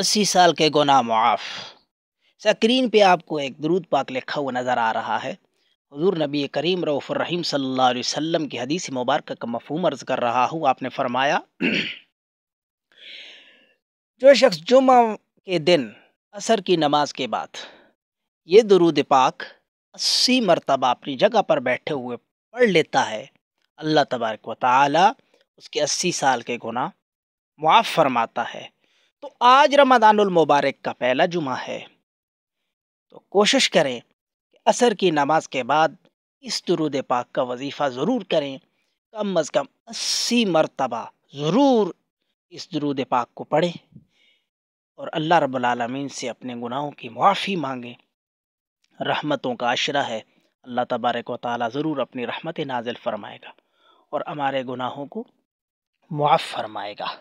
अस्सी साल के गुनाह मुआफ़। स्क्रीन पे आपको एक दरूद पाक लिखा हुआ नज़र आ रहा है। हजूर नबी करीम रऊफ़ुर्रहीम सल्लल्लाहु अलैहि वसल्लम की हदीस मुबारक का मफहूम अर्ज़ कर रहा हूँ। आपने फरमाया, जो शख्स जुमा के दिन असर की नमाज़ के बाद ये दरूद पाक अस्सी मरतबा अपनी जगह पर बैठे हुए पढ़ लेता है, अल्लाह तबारक व उसके अस्सी साल के गुनाह मुआफ़ फरमाता है। तो आज रमदानुल मुबारक का पहला जुमा है। तो कोशिश करें असर की नमाज़ के बाद इस दरूद पाक का वजीफ़ा ज़रूर करें। कम अज़ कम अस्सी मरतबा ज़रूर इस दरूद पाक को पढ़ें और अल्लाह रब्बुल आलमीन से अपने गुनाहों की माफ़ी मांगें। रहमतों का अशरा है। अल्लाह तबारक व ताली ज़रूर अपनी रहमत नाजिल फरमाएगा और हमारे गुनाहों को मुआफ़ फरमाएगा।